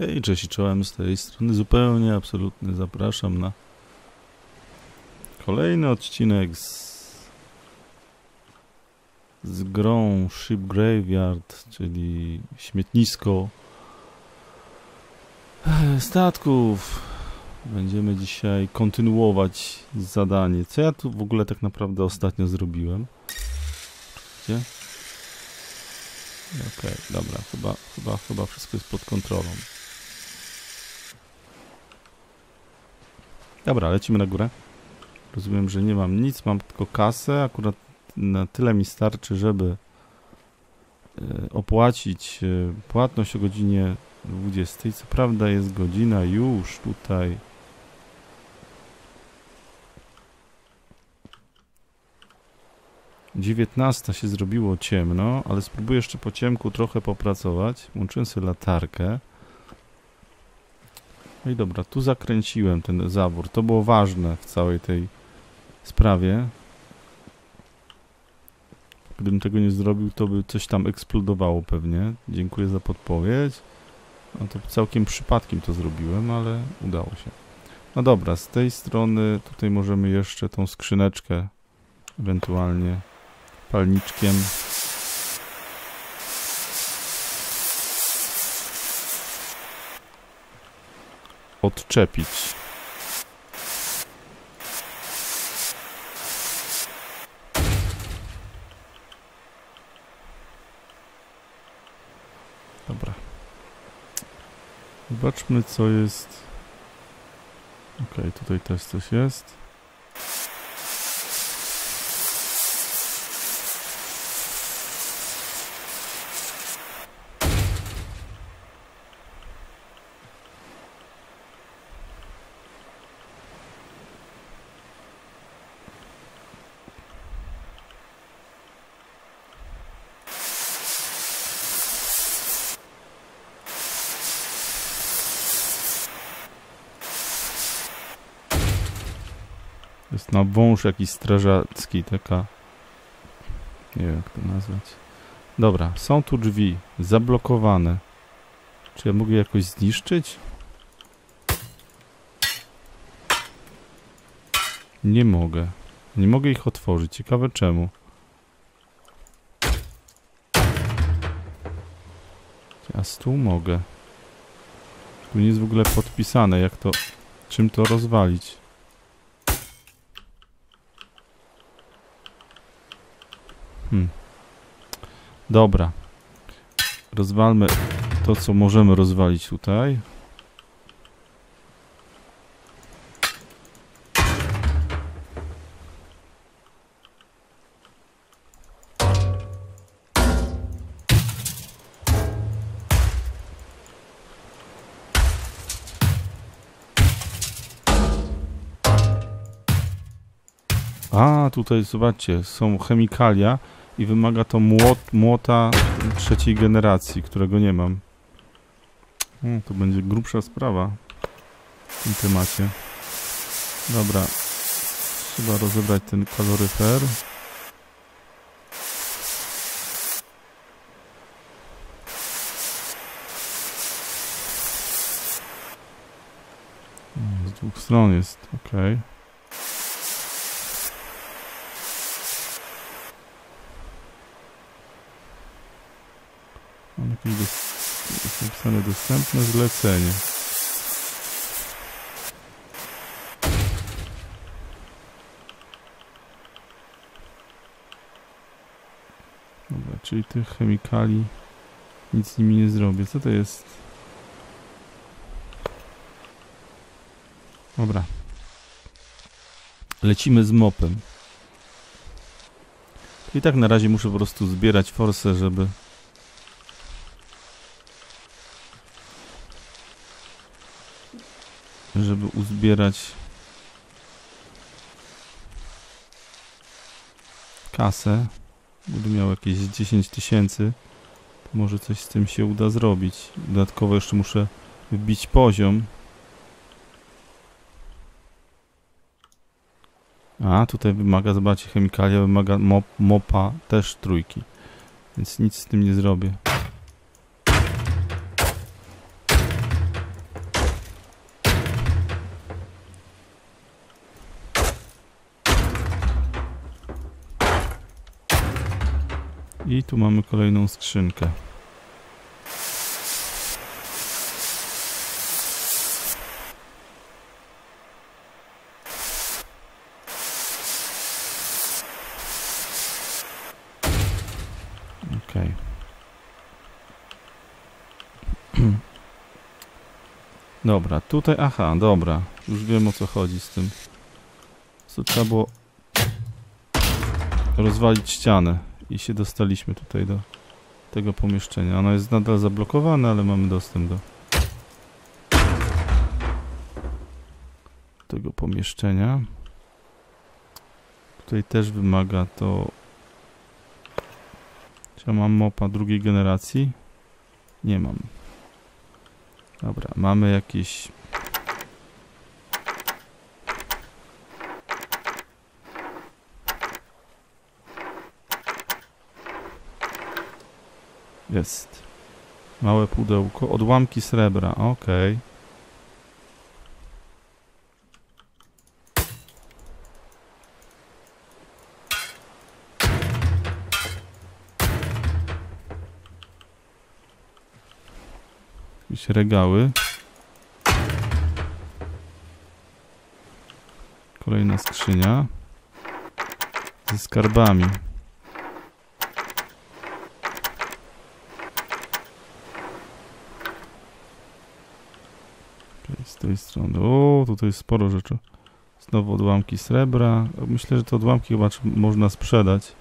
Hej, cześć i czołem z tej strony zupełnie absolutnie zapraszam na kolejny odcinek z, z grą Ship Graveyard, czyli śmietnisko statków. Będziemy dzisiaj kontynuować zadanie. Co ja tu w ogóle tak naprawdę ostatnio zrobiłem? Gdzie? Okej, dobra, chyba, chyba, chyba wszystko jest pod kontrolą. Dobra, lecimy na górę. Rozumiem, że nie mam nic, mam tylko kasę. Akurat na tyle mi starczy, żeby e, opłacić e, płatność o godzinie 20. Co prawda jest godzina już tutaj. Dziewiętnasta się zrobiło ciemno, ale spróbuję jeszcze po ciemku trochę popracować. Łączyłem sobie latarkę. No i dobra, tu zakręciłem ten zawór. To było ważne w całej tej sprawie. Gdybym tego nie zrobił, to by coś tam eksplodowało pewnie. Dziękuję za podpowiedź. No to całkiem przypadkiem to zrobiłem, ale udało się. No dobra, z tej strony tutaj możemy jeszcze tą skrzyneczkę ewentualnie palniczkiem odczepić. Dobra. Zobaczmy co jest. Ok, tutaj też coś jest. Na wąż jakiś strażacki, taka... Nie wiem jak to nazwać. Dobra, są tu drzwi, zablokowane. Czy ja mogę je jakoś zniszczyć? Nie mogę. Nie mogę ich otworzyć. Ciekawe czemu. A stół mogę. Tu nie jest w ogóle podpisane, jak to... Czym to rozwalić. Hmm. Dobra. Rozwalmy to, co możemy rozwalić tutaj. A, tutaj zobaczcie, są chemikalia i wymaga to młot, młota trzeciej generacji, którego nie mam. O, to będzie grubsza sprawa w tym temacie. Dobra, trzeba rozebrać ten kaloryfer. Z dwóch stron jest, ok. Mam jakieś dos jest napisane dostępne zlecenie. Dobra, czyli tych chemikali nic z nimi nie zrobię. Co to jest? Dobra. Lecimy z mopem. I tak na razie muszę po prostu zbierać forsę, żeby żeby uzbierać kasę. Gdy miał jakieś 10 tysięcy, to może coś z tym się uda zrobić. Dodatkowo jeszcze muszę wbić poziom. A, tutaj wymaga, zobaczcie, chemikalia wymaga mop, mopa też trójki. Więc nic z tym nie zrobię. I tu mamy kolejną skrzynkę. Okej. Dobra, tutaj, aha, dobra. Już wiem o co chodzi z tym. Co trzeba było rozwalić ścianę i się dostaliśmy tutaj do tego pomieszczenia. Ono jest nadal zablokowane, ale mamy dostęp do tego pomieszczenia. Tutaj też wymaga to... Czy ja mam mopa drugiej generacji? Nie mam. Dobra, mamy jakieś... Jest. Małe pudełko. Odłamki srebra. Okej. Jakieś regały. Kolejna skrzynia. Ze skarbami. Okej, Z tej strony. O, tutaj jest sporo rzeczy. Znowu odłamki srebra. Myślę, że te odłamki chyba można sprzedać.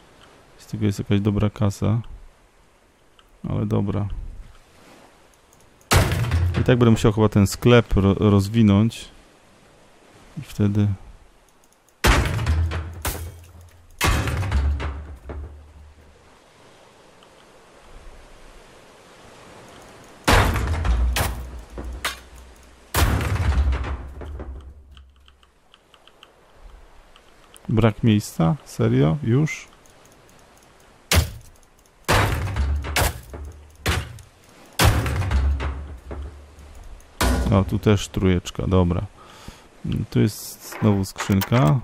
Z tego jest jakaś dobra kasa. Ale dobra. I tak będę musiał chyba ten sklep ro rozwinąć. I wtedy... Brak miejsca? Serio? Już? O, tu też trójeczka, dobra. Mm, Tu jest znowu skrzynka.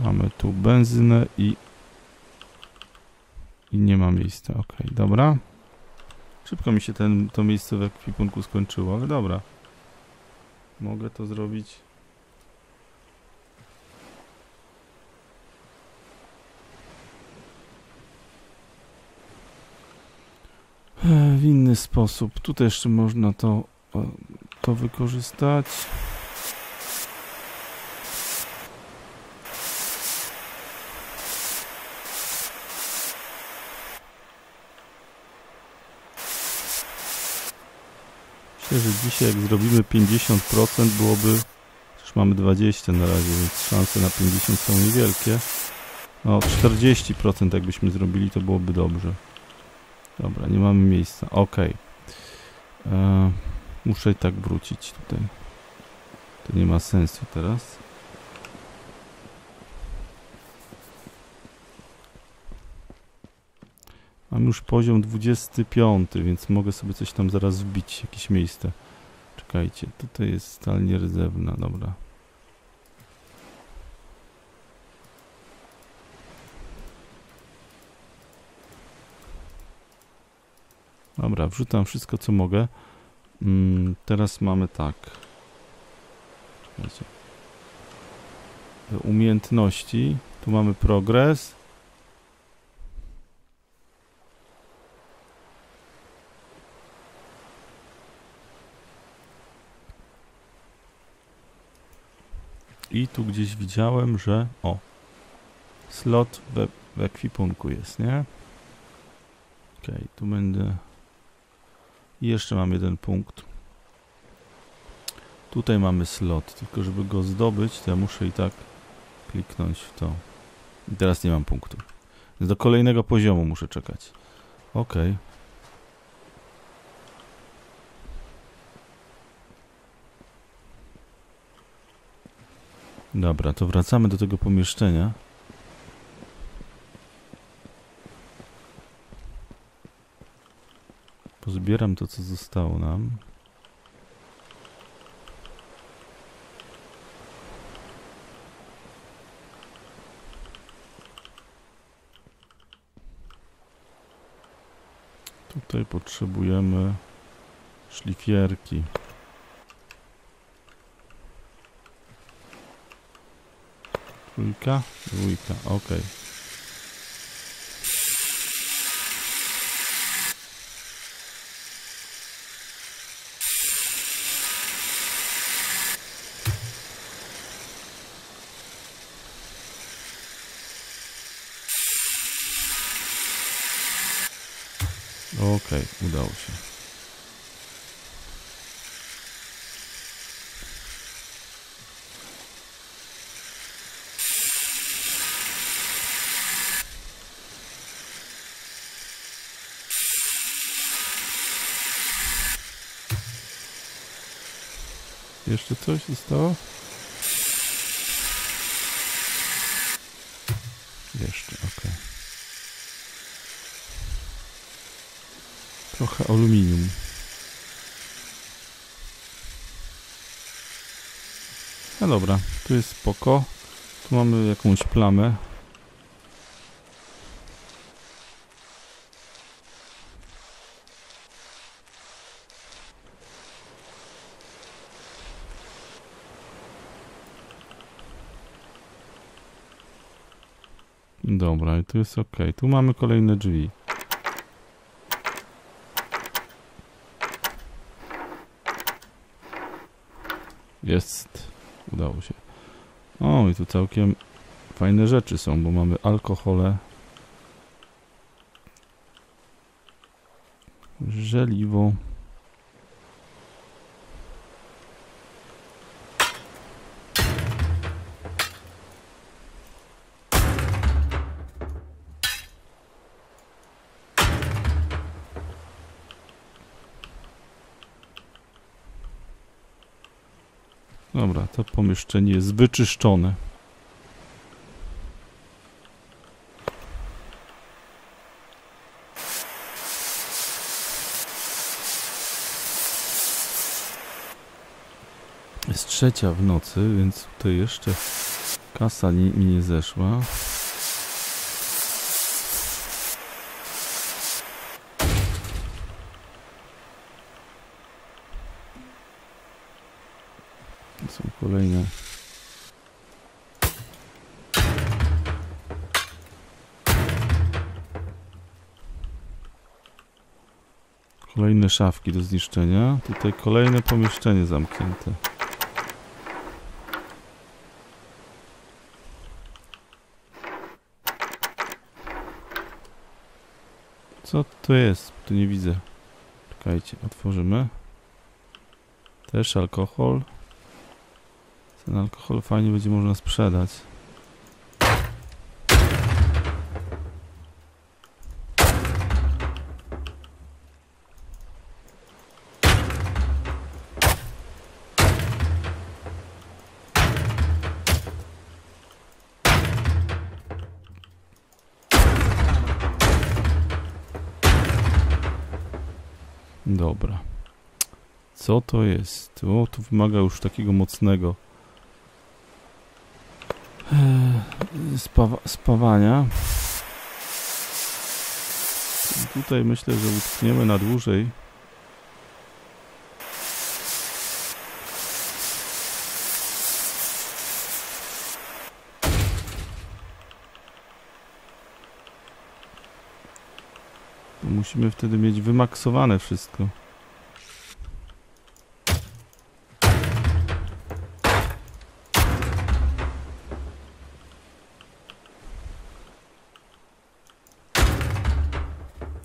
Mamy tu benzynę i... I nie ma miejsca, ok, dobra. Szybko mi się ten, to miejsce w ekwipunku skończyło, ale dobra. Mogę to zrobić. W inny sposób. Tutaj jeszcze można to, to wykorzystać. Myślę, że dzisiaj jak zrobimy 50% byłoby... Już mamy 20 na razie, więc szanse na 50 są niewielkie. No 40% jakbyśmy zrobili to byłoby dobrze. Dobra, nie mamy miejsca. Ok. muszę i tak wrócić tutaj. To nie ma sensu teraz. Mam już poziom 25, więc mogę sobie coś tam zaraz wbić, jakieś miejsce. Czekajcie, tutaj jest stal nierdzewna, dobra. Dobra, wrzucam wszystko co mogę. Mm, teraz mamy tak. Czekajcie. Umiejętności. Tu mamy progres. I tu gdzieś widziałem, że o slot we, w ekwipunku jest, nie? Okej, tu będę i jeszcze mam jeden punkt. Tutaj mamy slot, tylko żeby go zdobyć, to ja muszę i tak kliknąć w to. I teraz nie mam punktu. Do kolejnego poziomu muszę czekać. Ok. Dobra, to wracamy do tego pomieszczenia. Pozbieram to, co zostało nam. Tutaj potrzebujemy szlifierki. Trójka, dwójka, ok. Okej, udało się. Jeszcze coś zostało? Jeszcze, ok. Trochę aluminium. No dobra, tu jest spoko. Tu mamy jakąś plamę. Dobra, i tu jest ok. Tu mamy kolejne drzwi. Jest. Udało się. O, i tu całkiem fajne rzeczy są, bo mamy alkohole. Żeliwo. Dobra, to pomieszczenie jest wyczyszczone. Jest trzecia w nocy, więc tutaj jeszcze kasa mi nie zeszła. Kolejne szafki do zniszczenia. Tutaj kolejne pomieszczenie zamknięte. Co to jest? Tu nie widzę. Czekajcie, otworzymy. Też alkohol. Ten alkohol fajnie będzie można sprzedać. Dobra. Co to jest? O, tu wymaga już takiego mocnego Eee, spawa spawania. Tutaj myślę, że utkniemy na dłużej. Musimy wtedy mieć wymaksowane wszystko.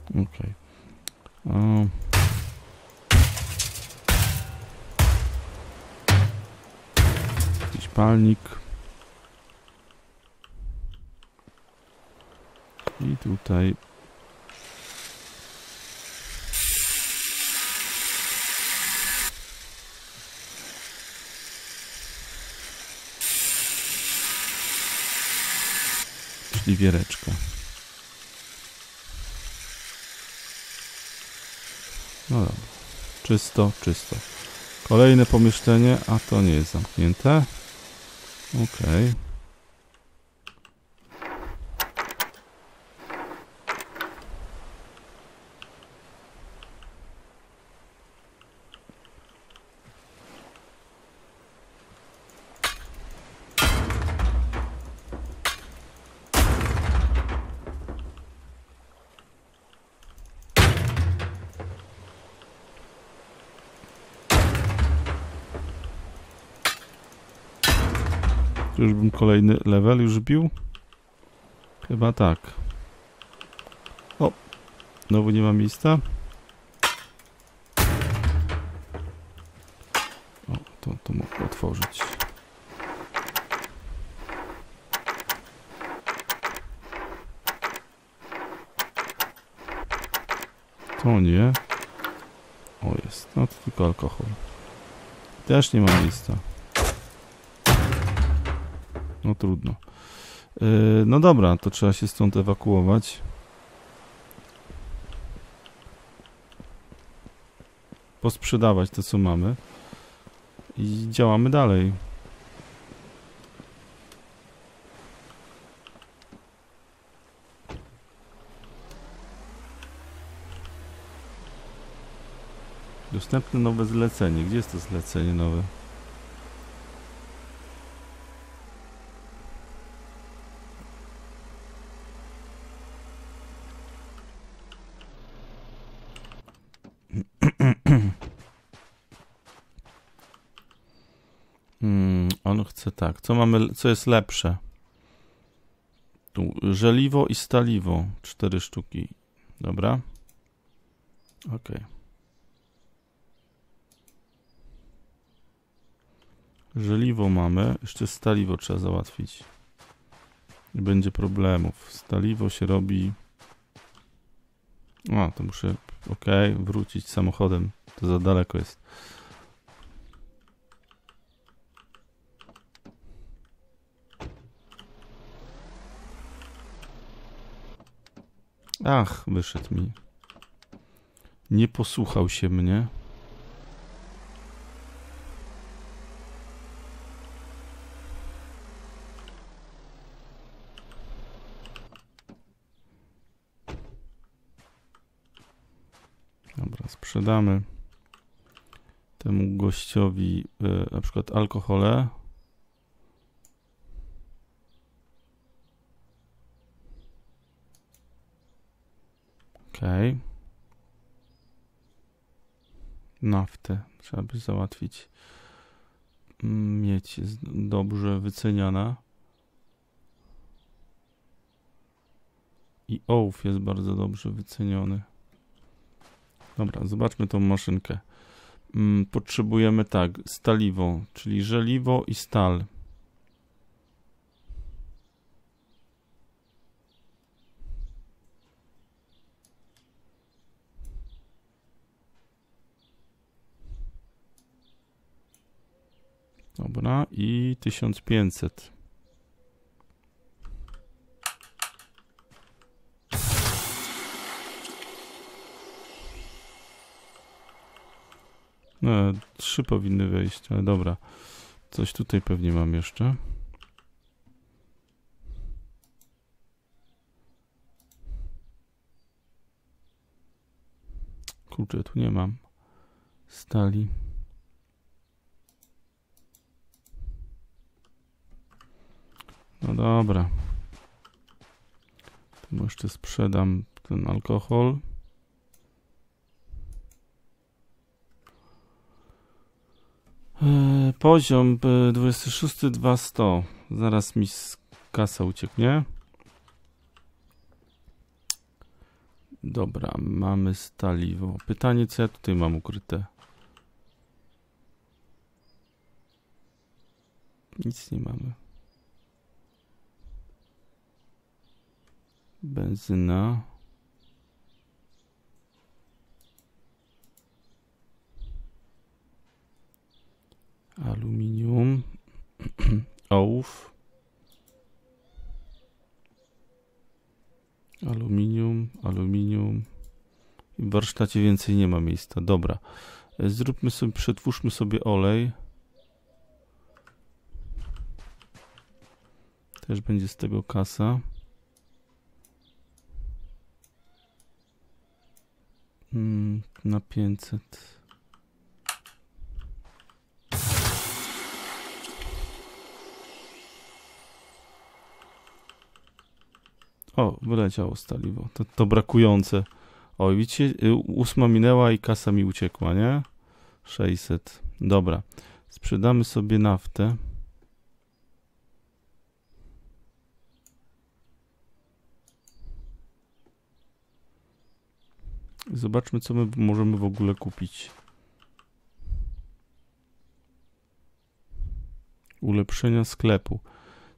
Okej. Okay. Jakiś palnik. I tutaj śliwiereczka. No dobra. Czysto, czysto. Kolejne pomieszczenie, a to nie jest zamknięte. Okej. To już bym kolejny level już bił? Chyba tak. O! Znowu nie ma miejsca. O, to, to mogę otworzyć. To nie. O, jest. No to tylko alkohol. Też nie ma miejsca. No trudno. Yy, no dobra, to trzeba się stąd ewakuować. Posprzedawać to, co mamy. I działamy dalej. Dostępne nowe zlecenie. Gdzie jest to zlecenie nowe? Hmm, on chce tak. Co mamy, co jest lepsze? Tu żeliwo i staliwo. Cztery sztuki. Dobra. Ok. Żeliwo mamy. Jeszcze staliwo trzeba załatwić. Nie będzie problemów. Staliwo się robi... A, to muszę... Ok, wrócić samochodem. To za daleko jest. Ach, wyszedł mi. Nie posłuchał się mnie. Dobra, sprzedamy temu gościowi y, na przykład alkohole. Okej. Okay. Naftę trzeba by załatwić. Mieć jest dobrze wyceniana. I ołów jest bardzo dobrze wyceniony. Dobra, zobaczmy tą maszynkę. Potrzebujemy tak, staliwo, czyli żeliwo i stal. Dobra, i 1500. No, trzy powinny wejść, ale dobra. Coś tutaj pewnie mam jeszcze. Kurczę, tu nie mam stali. No dobra. Tu jeszcze sprzedam ten alkohol. Poziom 26 200. Zaraz mi z kasa ucieknie. Dobra, mamy staliwo. Pytanie, co ja tutaj mam ukryte? Nic nie mamy. benzyna. Aluminium, ołów, aluminium, aluminium. W warsztacie więcej nie ma miejsca. Dobra. Zróbmy sobie, przetwórzmy sobie olej. Też będzie z tego kasa. Mm, na 500. O, wyleciało staliwo. To, to brakujące. O, widzicie, y, ósma minęła i kasa mi uciekła, nie? 600. Dobra. Sprzedamy sobie naftę. Zobaczmy, co my możemy w ogóle kupić. Ulepszenia sklepu.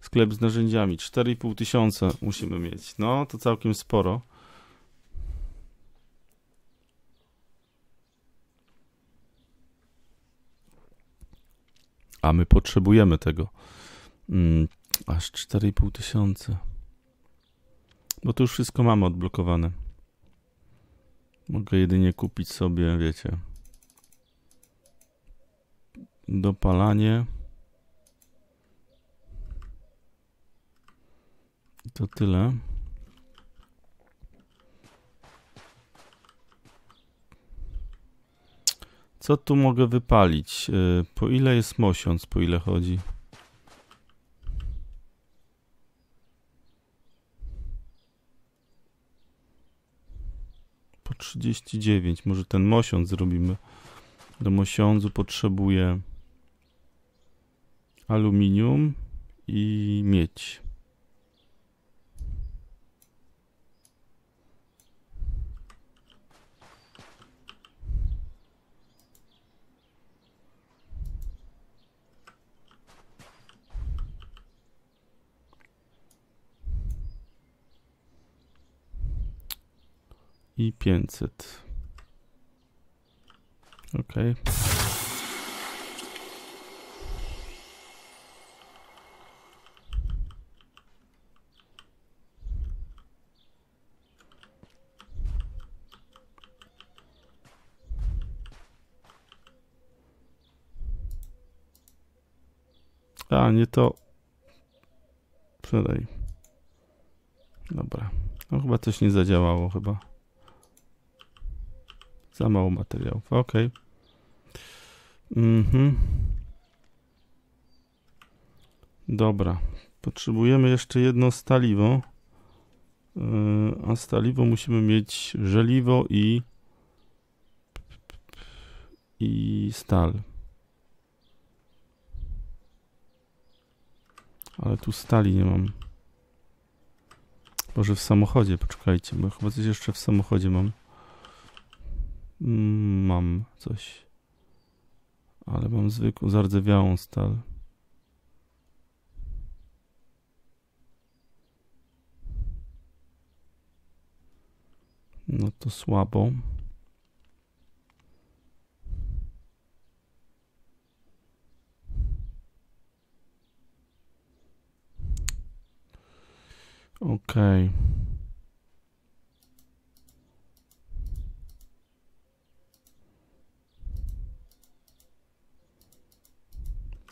Sklep z narzędziami. 4,5 tysiąca musimy mieć. No, to całkiem sporo. A my potrzebujemy tego. Mm, aż 4,5 tysiąca. Bo to już wszystko mamy odblokowane. Mogę jedynie kupić sobie, wiecie, dopalanie. To tyle. Co tu mogę wypalić? Y, po ile jest mosiąc? Po ile chodzi? Po 39. Może ten mosiąc zrobimy. Do mosiądzu potrzebuję aluminium i miedź. I 500. Ok. A, nie to. Sprzedaj. Dobra. No chyba coś nie zadziałało chyba. Za mało materiałów. Ok. Mhm. Dobra. Potrzebujemy jeszcze jedno staliwo. Yy, a staliwo musimy mieć żeliwo i i stal. Ale tu stali nie mam. Może w samochodzie, poczekajcie, bo chyba coś jeszcze w samochodzie mam. Mam coś. Ale mam zwykłą, zardzewiałą stal. No to słabo. Okej. Okay.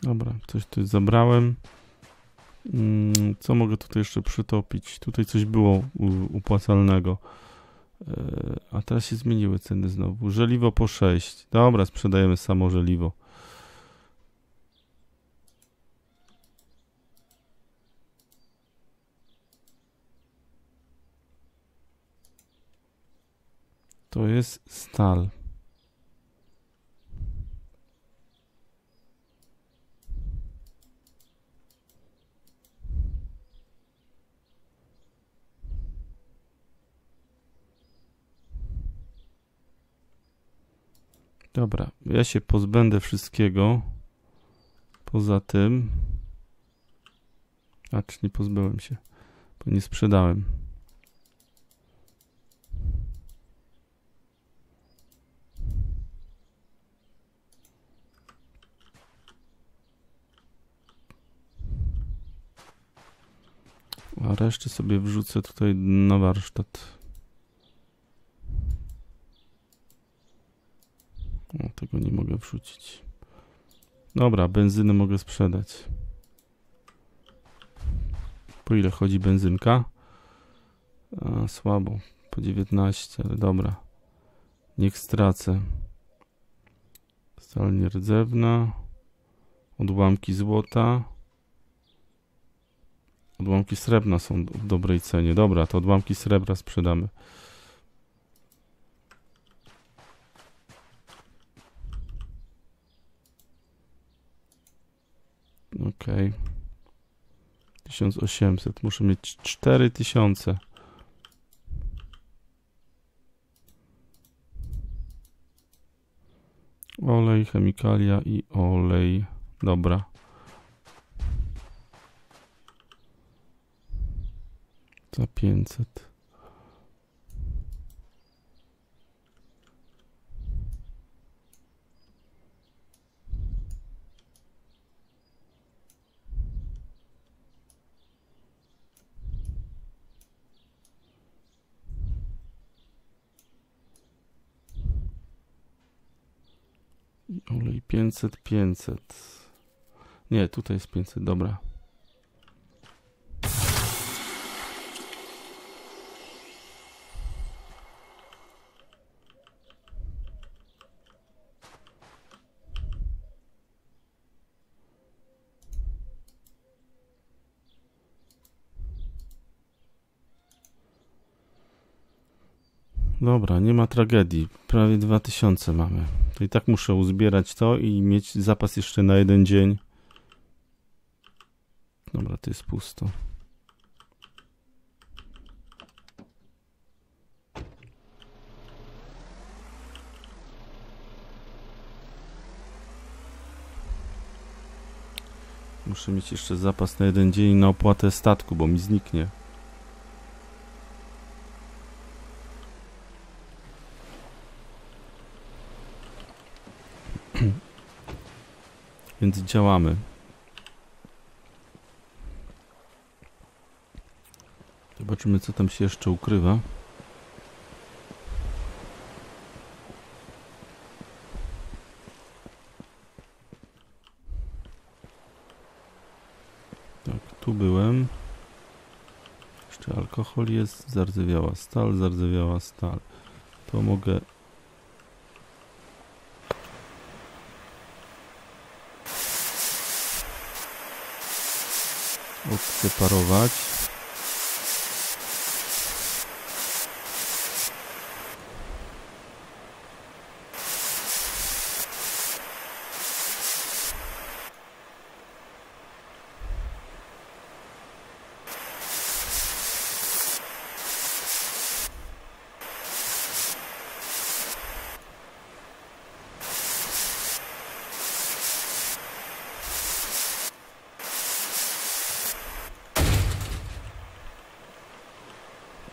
Dobra, coś tu zabrałem. Mm, co mogę tutaj jeszcze przytopić? Tutaj coś było upłacalnego. E, a teraz się zmieniły ceny znowu. Żeliwo po 6. Dobra, sprzedajemy samo żeliwo. To jest stal. Dobra, ja się pozbędę wszystkiego. Poza tym. A czy nie pozbyłem się? Bo nie sprzedałem. A resztę sobie wrzucę tutaj na warsztat. O, tego nie mogę wrzucić. Dobra, benzynę mogę sprzedać. Po ile chodzi benzynka? A, słabo. Po 19, ale dobra. Niech stracę. Stal nierdzewna. Odłamki złota. Odłamki srebrna są w dobrej cenie. Dobra, to odłamki srebra sprzedamy. Okej. 1800. Muszę mieć 4000. Olej, chemikalia i olej. Dobra. Za 500. olej 500, 500. Nie, tutaj jest 500, dobra. Dobra, nie ma tragedii. Prawie 2000 mamy. To i tak muszę uzbierać to i mieć zapas jeszcze na jeden dzień. Dobra, to jest pusto. Muszę mieć jeszcze zapas na jeden dzień na opłatę statku, bo mi zniknie. Więc działamy. Zobaczymy, co tam się jeszcze ukrywa. Tak, tu byłem. Jeszcze alkohol jest, zardzewiała stal, zardzewiała stal. To mogę odseparować.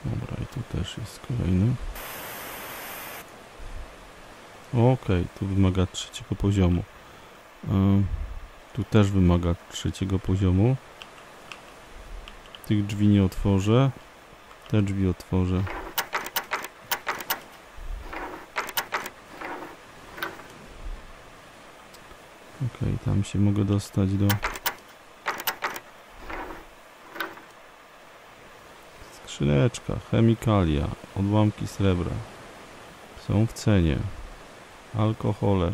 Dobra, i tu też jest kolejny. Okej, tu wymaga trzeciego poziomu. Tu też wymaga trzeciego poziomu. Tych drzwi nie otworzę. Te drzwi otworzę. Okej, tam się mogę dostać do... Skrzyneczka, chemikalia, odłamki srebra. Są w cenie. Alkohole.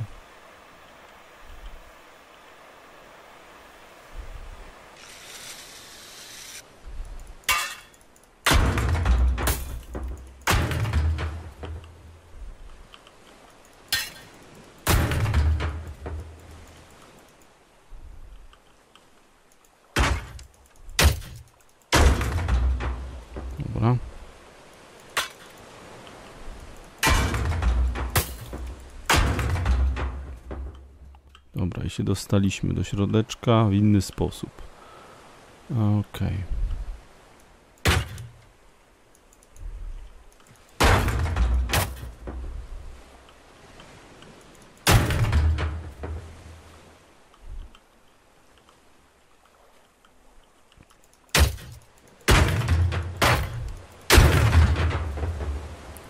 Dobra. Dobra, i się dostaliśmy do środeczka w inny sposób. Okej.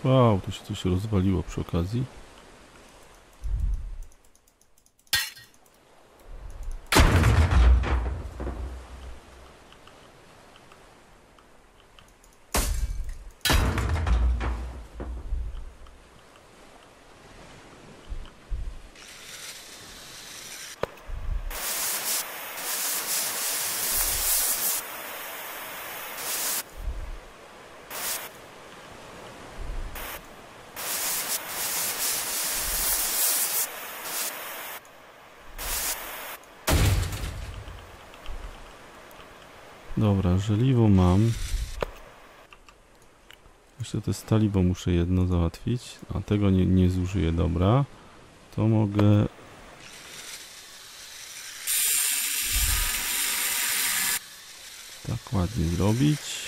Wow, tu się coś rozwaliło przy okazji. Dobra, żeliwo mam. Jeszcze to staliwo muszę jedno załatwić, a tego nie, nie zużyję, dobra. To mogę... Tak ładnie zrobić.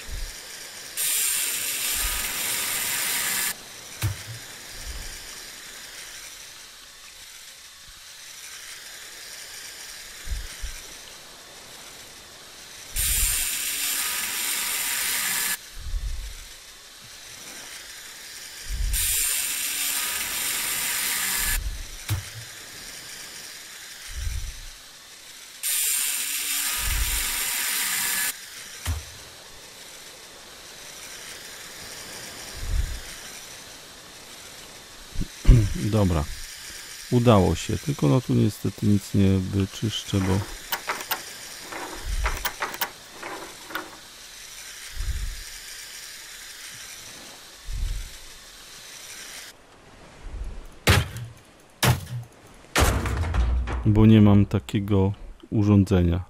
Dobra. Udało się, tylko no tu niestety nic nie wyczyszczę, bo... Bo nie mam takiego urządzenia.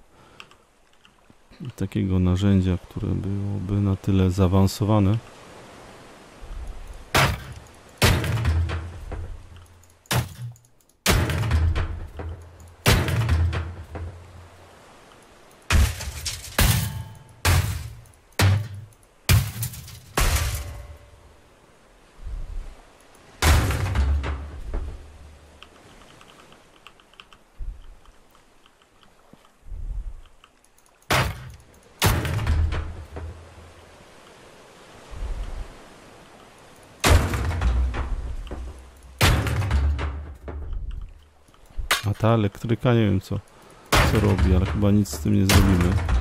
Takiego narzędzia, które byłoby na tyle zaawansowane. Elektryka nie wiem co, co robi, ale chyba nic z tym nie zrobimy.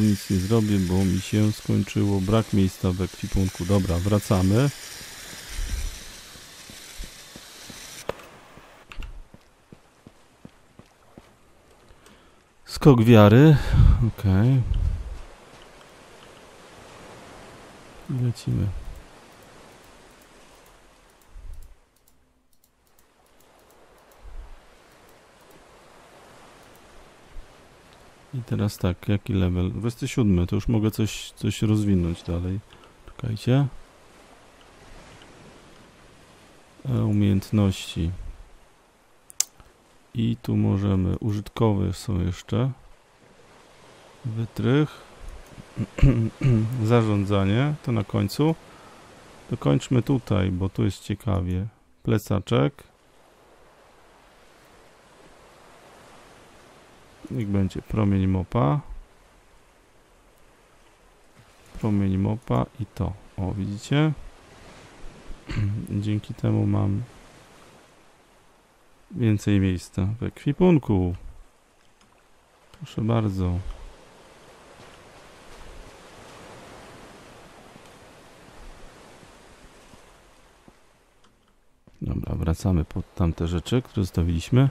Nic nie zrobię, bo mi się skończyło. Brak miejsca w ekwipunku. Dobra, wracamy. Skok wiary. Ok. Lecimy. I teraz tak, jaki level? 27, to już mogę coś, coś rozwinąć dalej. Czekajcie. E, umiejętności. I tu możemy, użytkowe są jeszcze. Wytrych. Zarządzanie, to na końcu. Dokończmy tutaj, bo tu jest ciekawie. Plecaczek. Niech będzie promień mopa. Promień mopa i to. O, widzicie? Dzięki temu mam więcej miejsca w ekwipunku. Proszę bardzo. Dobra, wracamy pod tamte rzeczy, które zostawiliśmy.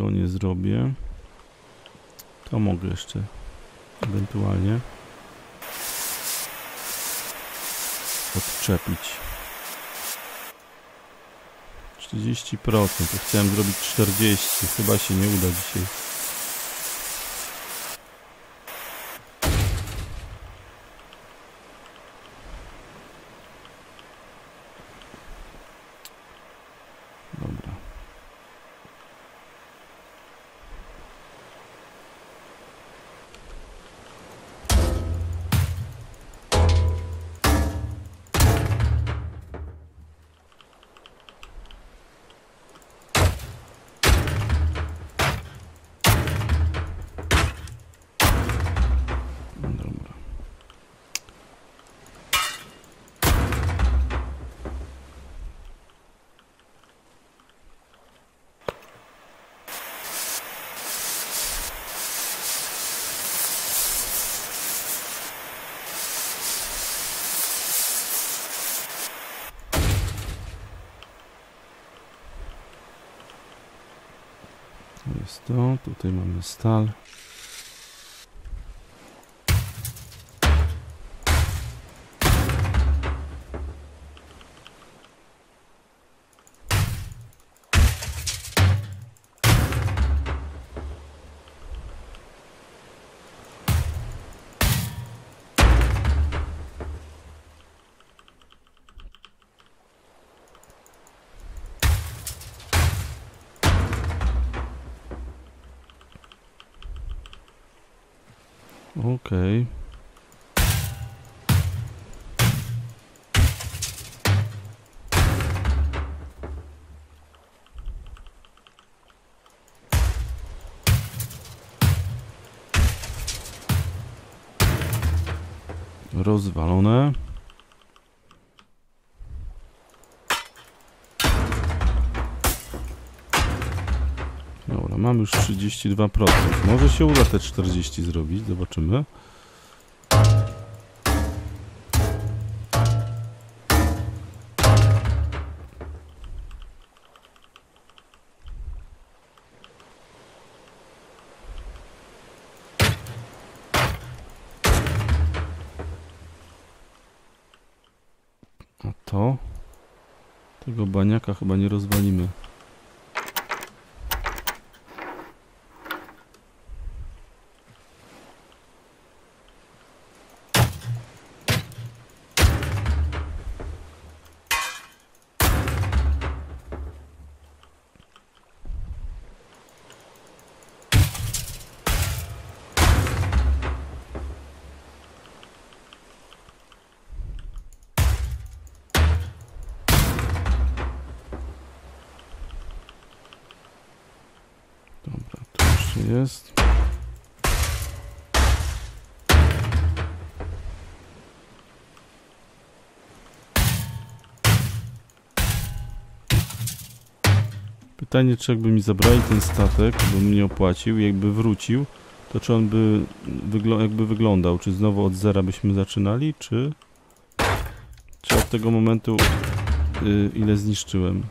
Tego nie zrobię. To mogę jeszcze ewentualnie odczepić. 30%, to chciałem zrobić 40, chyba się nie uda dzisiaj. Tutaj mamy stal. Okej. Rozwalone. Dobra, mam już 32%. Może się uda te 40 zrobić, zobaczymy. Jest. Pytanie, czy jakby mi zabrali ten statek, bym nie opłacił, jakby wrócił, to czy on by wygl jakby wyglądał? Czy znowu od zera byśmy zaczynali, czy... Czy od tego momentu y, ile zniszczyłem?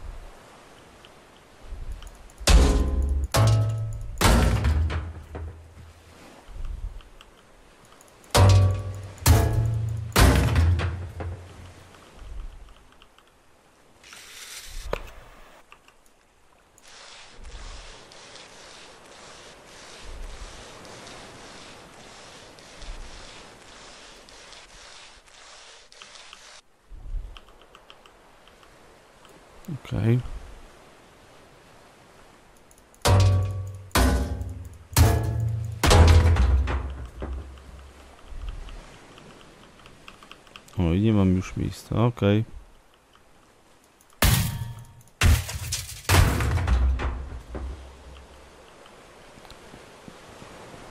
Okej.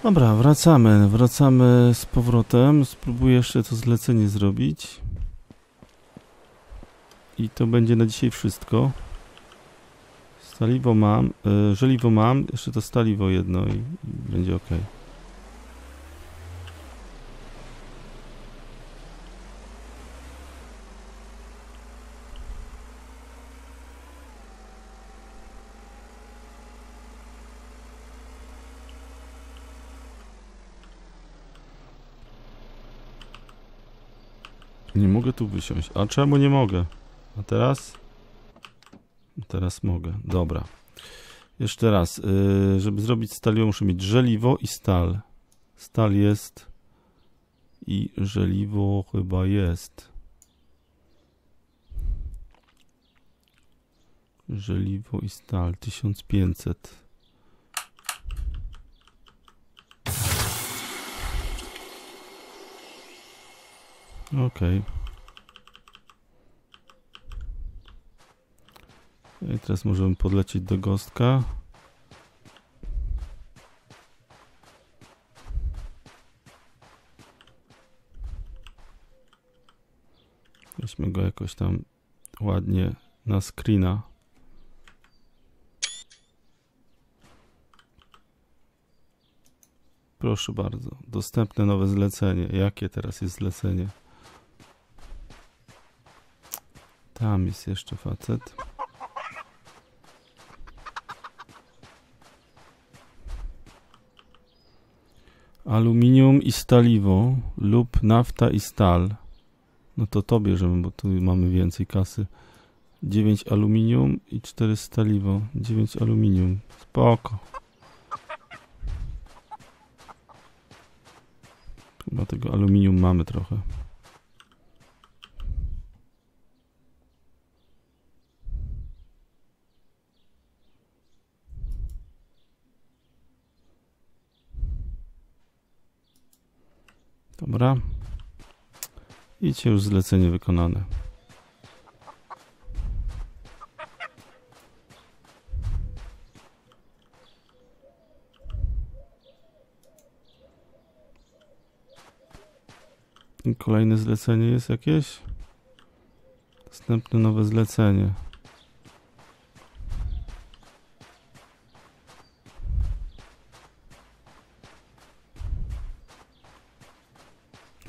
Dobra, wracamy, wracamy z powrotem. Spróbuję jeszcze to zlecenie zrobić. I to będzie na dzisiaj wszystko. Staliwo mam, y, żeliwo mam, jeszcze to staliwo jedno i, i będzie ok. Nie mogę tu wysiąść. A czemu nie mogę? A teraz? Teraz mogę. Dobra. Jeszcze raz. Yy, żeby zrobić staliwo muszę mieć żeliwo i stal. Stal jest i żeliwo chyba jest. Żeliwo i stal 1500. Okej. I teraz możemy podlecieć do Gostka. Weźmy go jakoś tam ładnie na screena. Proszę bardzo, dostępne nowe zlecenie. Jakie teraz jest zlecenie? Tam jest jeszcze facet. Aluminium i staliwo lub nafta i stal. No to to bierzemy, bo tu mamy więcej kasy. 9 aluminium i 4 staliwo. 9 aluminium. Spoko. Chyba tego aluminium mamy trochę. Dobra. Idźcie już zlecenie wykonane. I kolejne zlecenie jest jakieś? Następne nowe zlecenie.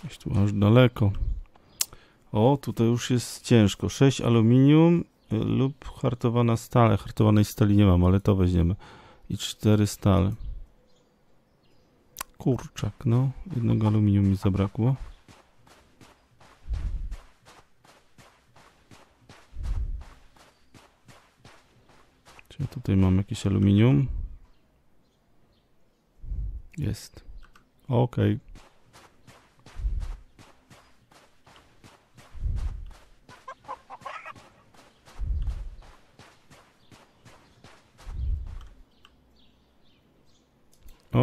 Gdzieś tu aż daleko. O, tutaj już jest ciężko. 6 aluminium y, lub hartowana stal. Hartowanej stali nie mam, ale to weźmiemy. I 4 stale. Kurczak, no. Jednego aluminium mi zabrakło. Czy tutaj mam jakieś aluminium? Jest. Okej.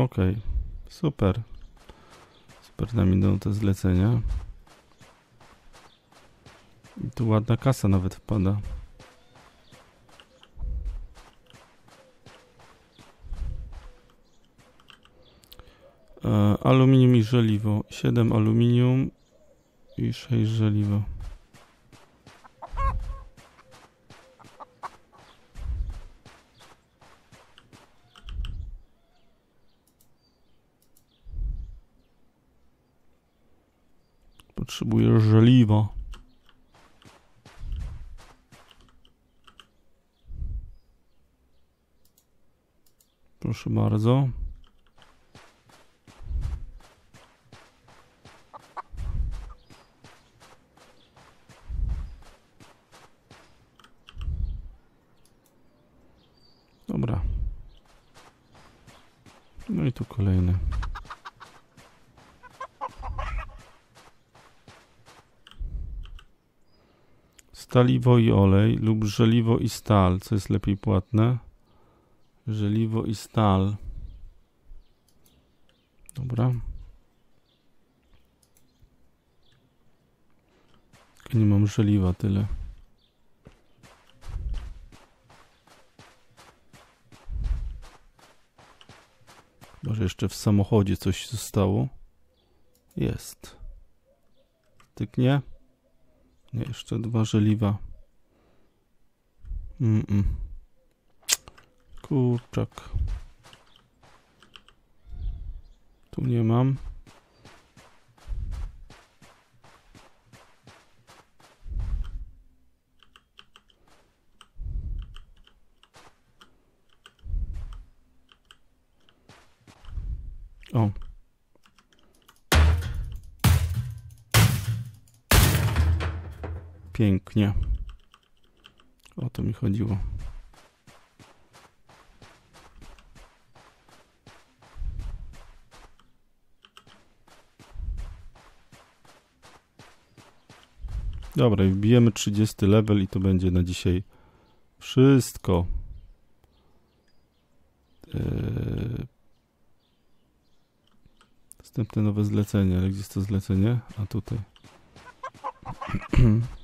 Okej, super. Super nam idą te zlecenia. I tu ładna kasa nawet wpada. E, aluminium i żeliwo. 7 aluminium i 6 żeliwo. Potrzebuję żeliwa. Proszę bardzo. Dobra. No i tu kolejny. Staliwo i olej lub żeliwo i stal. Co jest lepiej płatne? Żeliwo i stal. Dobra. Nie mam żeliwa tyle. Może jeszcze w samochodzie coś zostało? Jest. Tyknie? Jeszcze dwa żeliwa. Mm -mm. Kurczak. Tu nie mam. Pięknie. O to mi chodziło. Dobra, wbijemy 30 level i to będzie na dzisiaj wszystko. Eee... Następne nowe zlecenie. Ale gdzie jest to zlecenie? A tutaj.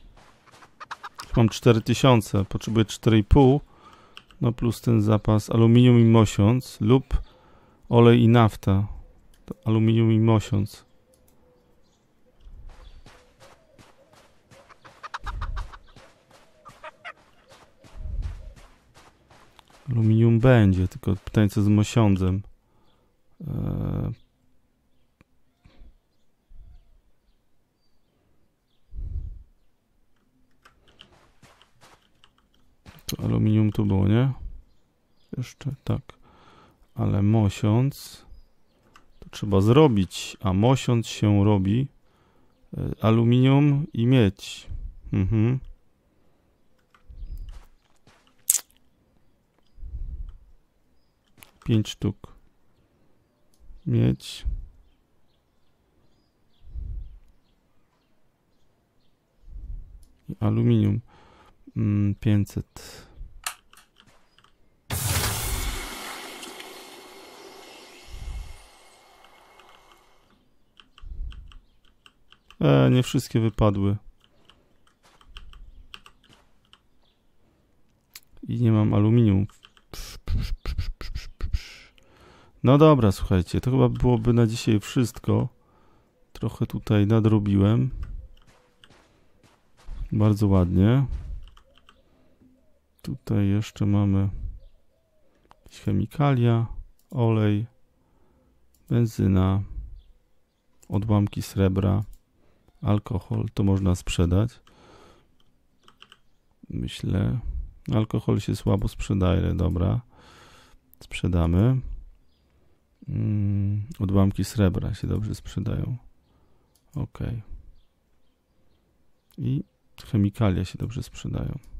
Mam 4000, potrzebuję 4,5. No plus ten zapas aluminium i mosiąc lub olej i nafta. To aluminium i mosiąc. Aluminium będzie, tylko pytanie co z mosiądzem. Eee... Aluminium tu było, nie? Jeszcze tak. Ale mosiąc To trzeba zrobić, a mosiąc się robi e, aluminium i miedź. Mhm. Pięć sztuk. Miedź. Aluminium. Mm, 500. E, nie wszystkie wypadły. I nie mam aluminium. No dobra, słuchajcie, to chyba byłoby na dzisiaj wszystko. Trochę tutaj nadrobiłem. Bardzo ładnie. Tutaj jeszcze mamy jakieś chemikalia, olej, benzyna, odłamki srebra, alkohol. To można sprzedać. Myślę. Alkohol się słabo sprzedaje, dobra. Sprzedamy. Mm, odłamki srebra się dobrze sprzedają. Ok. I chemikalia się dobrze sprzedają.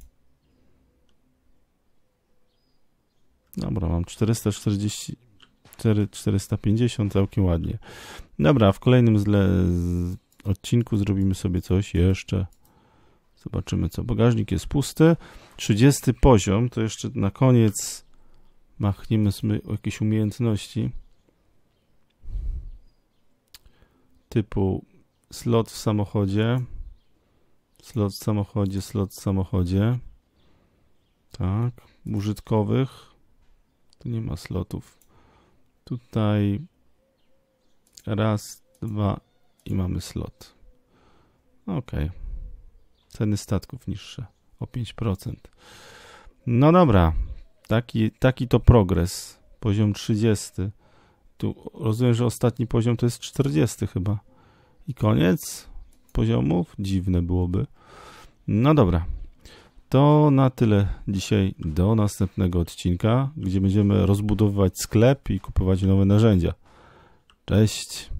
Dobra, mam 444, 450, całkiem ładnie. Dobra, w kolejnym zle, odcinku zrobimy sobie coś jeszcze. Zobaczymy co. Bagażnik jest pusty. 30 poziom, to jeszcze na koniec machniemy sobie jakieś umiejętności typu slot w samochodzie, slot w samochodzie, slot w samochodzie. Tak, użytkowych. Tu nie ma slotów. Tutaj raz, dwa i mamy slot. Ok. Ceny statków niższe o 5%. No dobra, taki, taki to progres. Poziom 30. Tu rozumiem, że ostatni poziom to jest 40 chyba. I koniec poziomów? Dziwne byłoby. No dobra. To na tyle dzisiaj. Do następnego odcinka, gdzie będziemy rozbudowywać sklep i kupować nowe narzędzia. Cześć.